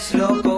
es.